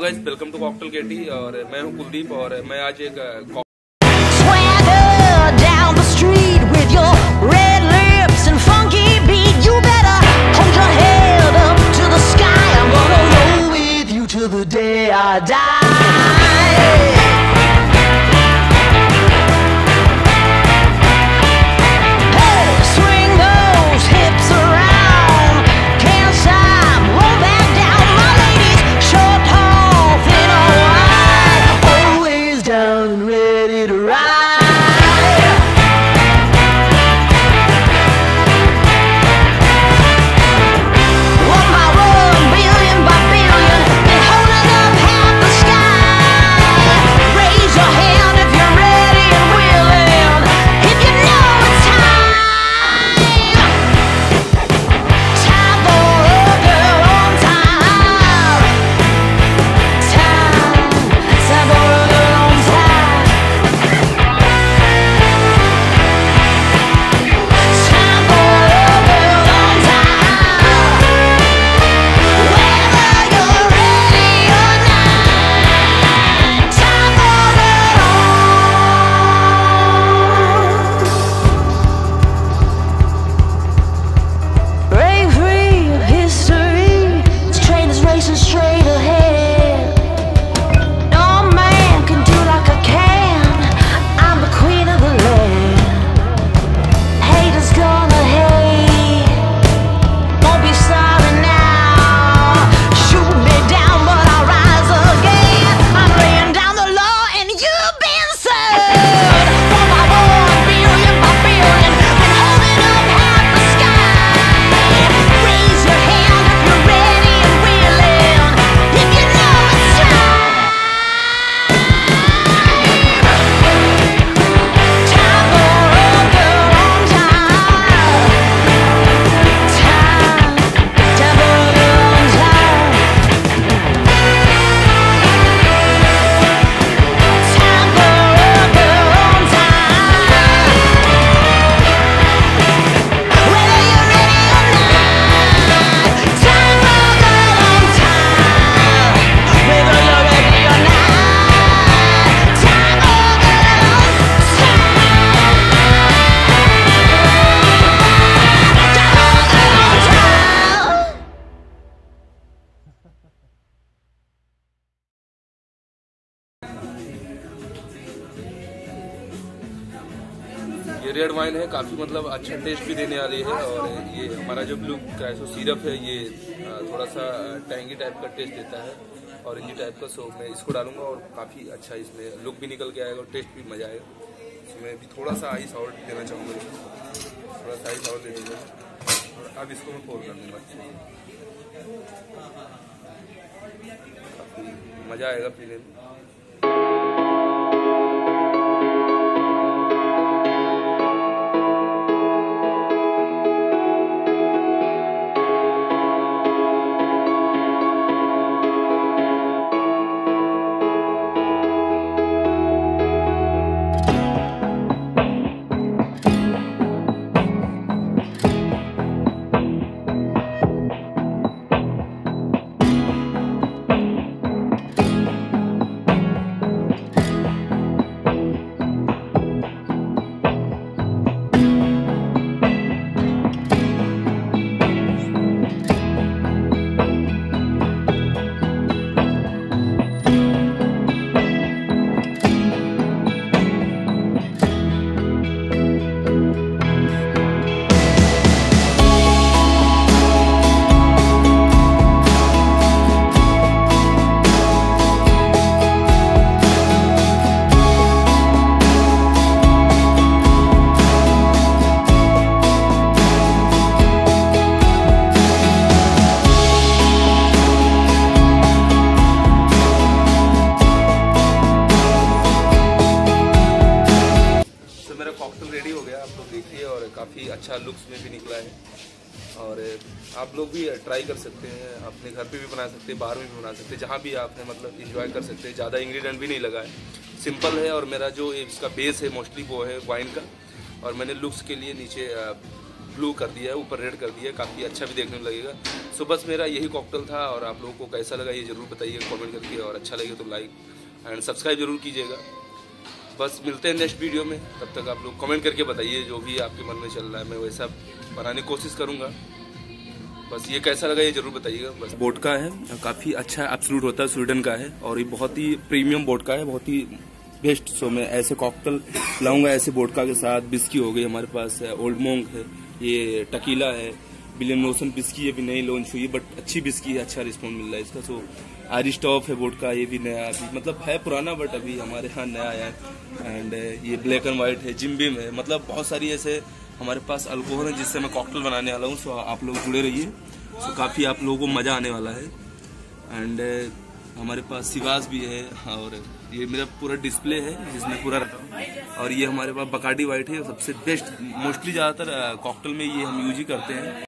Welcome to cocktail केटी और मैं हूँ कुलदीप और मैं आज एक straight ahead. रेड वाइन है, काफ़ी मतलब अच्छा टेस्ट भी देने वाली है और ये हमारा जो ब्लू कैसो सिरप है, ये थोड़ा सा टैंगी टाइप का टेस्ट देता है ऑरेंजी टाइप का सो मैं इसको डालूँगा और काफ़ी अच्छा इसमें लुक भी निकल के आएगा और टेस्ट भी मज़ा आएगा। इसमें भी थोड़ा सा आइस और देना चाहूँगा। थोड़ा सा आइस और दे दूँगा। और अब इसको मैं पोर कर दूँगा। मज़ा आएगा पीने में। काफ़ी अच्छा लुक्स में भी निकला है। और आप लोग भी ट्राई कर सकते हैं, अपने घर पे भी बना सकते हैं, बाहर में भी बना सकते हैं, जहाँ भी आपने मतलब इंजॉय कर सकते हैं, ज़्यादा इंग्रेडिएंट भी नहीं लगा है। सिंपल है और मेरा जो इसका बेस है मोस्टली वो है वाइन का। और मैंने लुक्स के लिए नीचे ब्लू कर दिया है, ऊपर रेड कर दिया है, काफ़ी अच्छा भी देखने में लगेगा। सो बस मेरा यही कॉकटेल था और आप लोगों को कैसा लगा ये ज़रूर बताइए कमेंट करके और अच्छा लगे तो लाइक एंड सब्सक्राइब ज़रूर कीजिएगा। बस मिलते हैं नेक्स्ट वीडियो में। तब तक आप लोग कमेंट करके बताइए जो भी आपके मन में चल रहा है। मैं वैसा बनाने की कोशिश करूँगा। बस ये कैसा लगा ये ज़रूर बताइएगा। बस। बोट का है। काफ़ी अच्छा एब्सोल्यूट होता है, स्वीडन का है। और ये बहुत ही प्रीमियम बोट का है। बहुत ही बेस्ट सो मैं ऐसे कॉकटेल लाऊँगा ऐसे बोटका के साथ। बिस्की हो गई हमारे पास, है ओल्ड मोंग है, ये टकीला है बिलियन लोसन बिस्की अभी नई लॉन्च हुई बट अच्छी बिस्की है अच्छा रिस्पॉन्स मिल रहा है इसका। सो आरिश टॉप है बोट का, ये भी नया अभी मतलब है पुराना बट अभी हमारे यहाँ नया आया है। एंड ये ब्लैक एंड वाइट है जिम जिम्बिम है। मतलब बहुत सारी ऐसे हमारे पास अल्कोहल है जिससे मैं कॉकटेल बनाने वाला हूँ सो आप लोग जुड़े रहिए। सो काफ़ी आप लोगों को मज़ा आने वाला है। एंड हमारे पास सिवास भी है, और ये मेरा पूरा डिस्प्ले है, जिसमें पूरा रखा और ये हमारे पास बकाडी वाइट है सबसे बेस्ट मोस्टली ज़्यादातर कॉकटेल में ये हम यूज़ ही करते हैं।